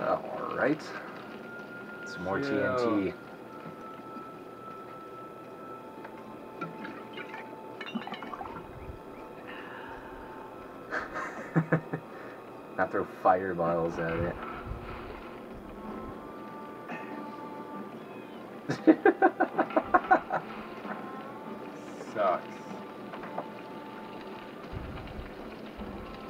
Alright. Some more. TNT. Not throw fireballs at it. Sucks.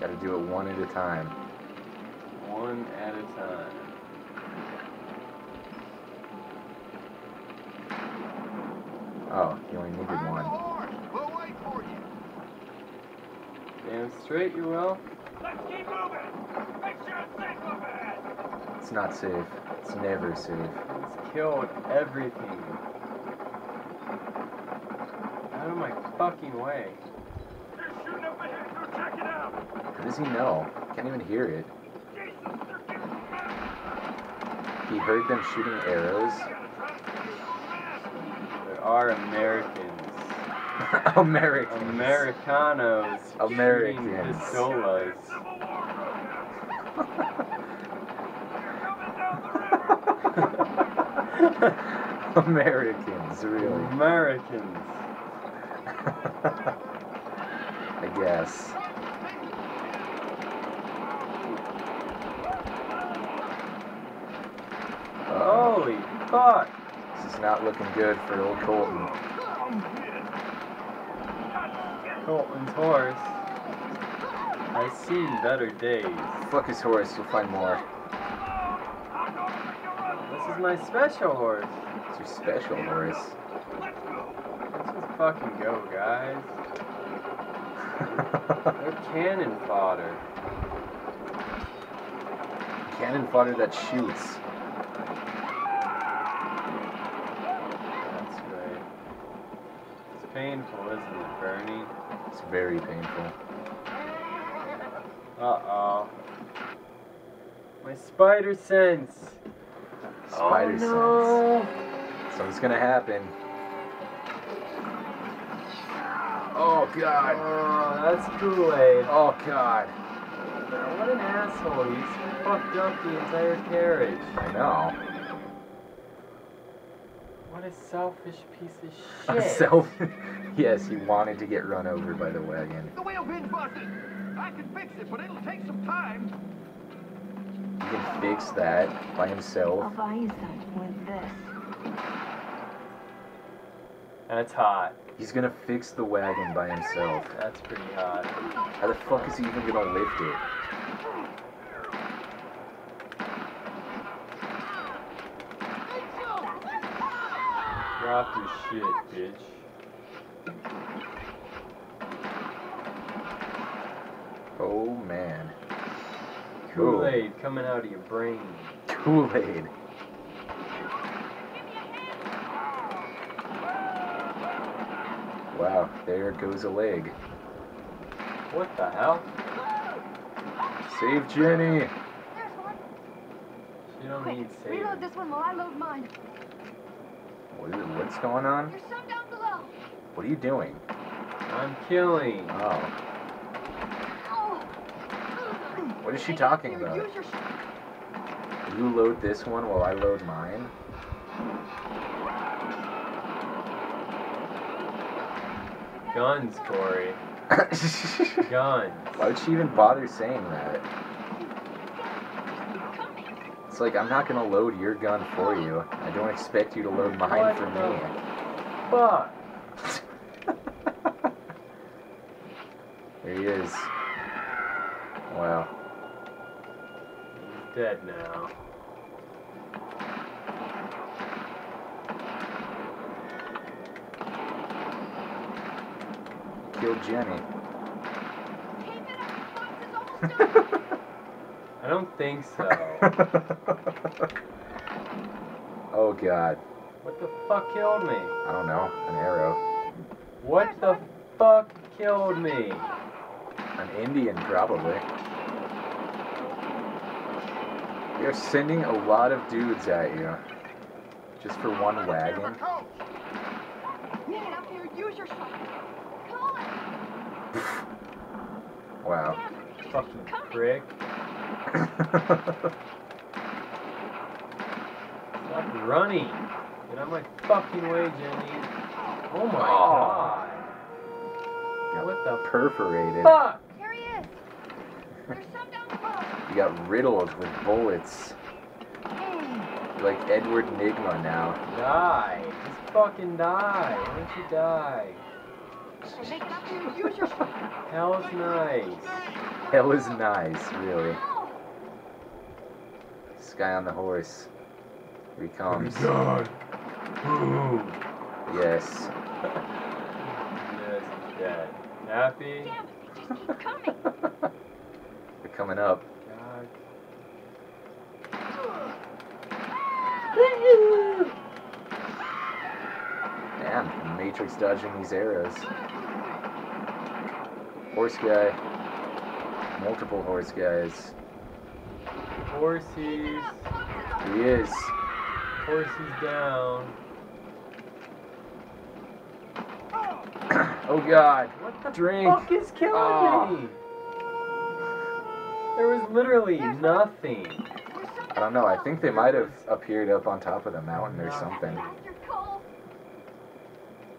Gotta do it one at a time. Damn straight you will. Let's keep moving. Make sure it's safe up ahead. It's not safe. It's never safe. It's killed everything. Out of my fucking way. They're shooting up ahead. Go check it out. How does he know? Can't even hear it. Jesus, they're getting back. He heard them shooting arrows. There are Americans. Americans. Americanos. Americans. shooting pistolas. Civil War broke out. They're coming down the river. Americans, really. Americans. I guess. Uh, Holy fuck! this is not looking good for old Colton. Colton's horse. I've seen better days. Fuck his horse, you'll find more. This is my special horse. It's your special horse. Let's just fucking go, guys. They're cannon fodder. Cannon fodder that shoots. That's right. It's painful, isn't it, Bernie? It's very painful. Uh-oh. My spider sense. Spider oh, no. sense. Something's gonna happen. Oh god. Oh, that's Kool-Aid. Oh god. What an asshole. He's fucked up the entire carriage. I know. What a selfish piece of shit. Self. Yes, he wanted to get run over by the wagon. The wheel pin's busted. I can fix it, but it'll take some time. He can fix that by himself. I'll buy you some with this. That's hot. He's gonna fix the wagon by himself. That's pretty hot. How the fuck is he even gonna lift it? Drop your shit, bitch. Oh man. Kool-Aid coming out of your brain. Kool-Aid. Wow, there goes a leg. What the hell? Save Jenny! There's one. She don't Quick, need reload this one while I load mine. What is, what's going on? There's some down below. What are you doing? I'm killing. Oh, what is she talking about? Use your sh- You load this one while I load mine? Guns, Corey. Guns. Why would she even bother saying that? It's like, I'm not gonna load your gun for you. I don't expect you to load mine What for me. Fuck. There he is. Wow. He's dead now. Killed Jenny. I don't think so. oh god. what the fuck killed me? I don't know. An arrow. What the fuck killed me? An Indian, probably. You're sending a lot of dudes at you. Just for one wagon. Get up here. Use your shot. Wow. Fucking prick. running. Get out of my fucking way, Jenny. Oh my Oh. god. What the Perforated. fuck? Here he is. There's some down below. You got riddled with bullets. You're like Edward Nygma now. Die. Just fucking die. Why don't you die? They're making up to you. Use your shotgun. Hell's nice. Hell is nice, really. Ow. This guy on the horse. Here he comes. God. Yes. Yes, he's dead. Happy? Damn it. They just keep coming. They're coming up. God. Damn, Matrix dodging these arrows. Horse guy. Multiple horse guys. Horses. He is. Horsies down. Oh god. What the Drink. fuck is killing Oh. me? There was literally nothing. There's some I don't know. I think they might have appeared up on top of the mountain or something.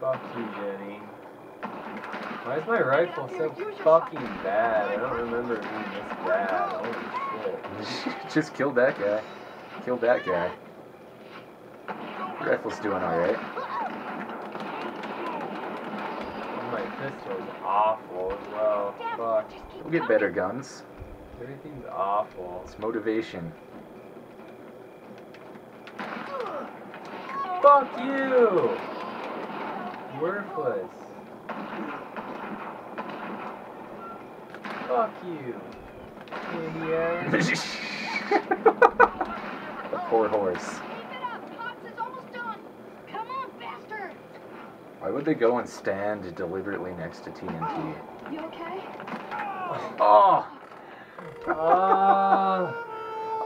Fuck you, Jenny. Why is my rifle so fucking bad? I don't remember it being this bad. Holy shit. Just killed that guy. Killed that guy. Rifle's doing alright. Oh, my pistol is awful as well. Fuck. We'll get better guns. Everything's awful. It's motivation. Fuck you! Worthless. Fuck you. Candy ass. the poor horse. Keep it up. Pops is almost done. Come on, bastard. Why would they go and stand deliberately next to TNT? You okay? Oh! Ah.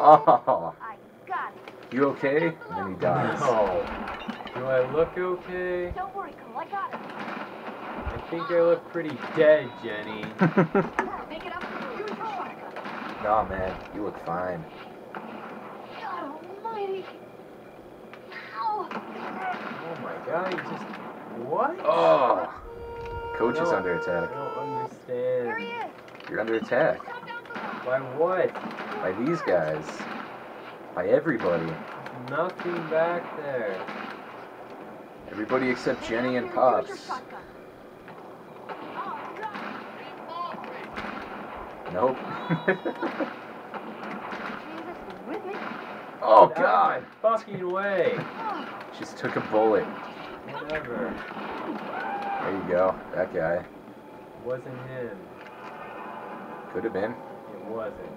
Oh! I got it. You okay? And then he dies. no. Do I look okay? Don't worry, Cole. I got it. I think I look pretty dead, Jenny. Make it up. Use your shotgun. nah, man, you look fine. God almighty. Ow. Oh my god, you just. What? Oh! Coach is No. under I don't Here he understand. is. You're under attack. Some down below. By what? By these guys. By everybody. There's nothing back there. Everybody except Jenny and Pops. Nope. Jesus, with me? oh god! Fucking way. Just took a bullet. Whatever. There you go. That guy. Wasn't him. Could have been. It wasn't.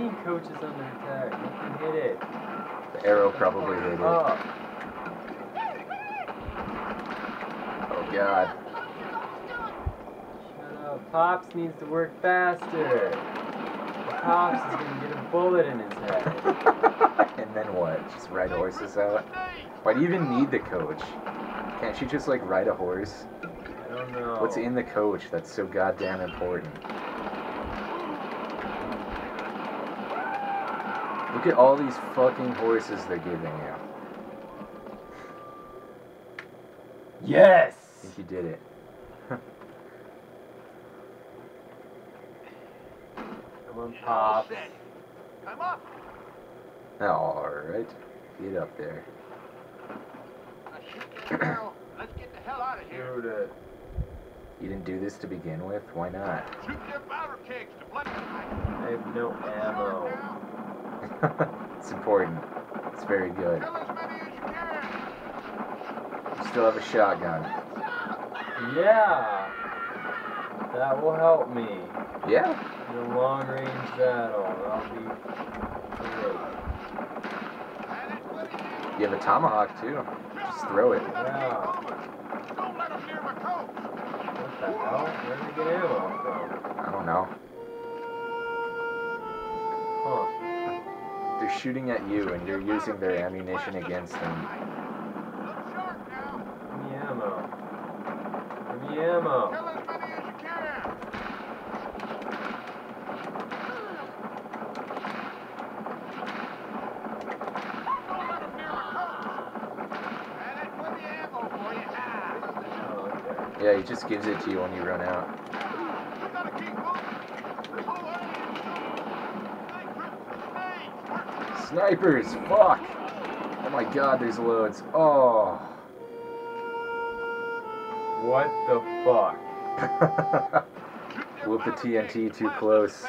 What do you mean coach is under attack? Nothing hit it. The arrow probably hit it. Oh, Oh god. shut up. Pops needs to work faster. Pops is gonna get a bullet in his head. and then what? Just ride horses out? Why do you even need the coach? Can't she just like ride a horse? I don't know. What's in the coach that's so goddamn important? Look at all these fucking horses they're giving you. Yes! I think you did it. Come on, Pops. Come up. Alright. Get up there. Now shoot. Let's get the hell out of here. Shoot uh, it. You didn't do this to begin with? Why not? Shoot their powder kegs to blood. I have no ammo. it's important. It's very good. Kill as many as you still have a shotgun. Yeah! That will help me Yeah. in a long range battle. I'll be great. And it's what he did. You have a tomahawk too. Just throw it. Yeah. keep moving. Don't let them near my coat. What the hell? Where did they get ammo from? I don't know. they're shooting at you and you're using their ammunition against them. Give me ammo. Give me ammo. Yeah, he just gives it to you when you run out. Snipers! Fuck! Oh my god, there's loads. Oh. What the fuck? Whoop the TNT too close.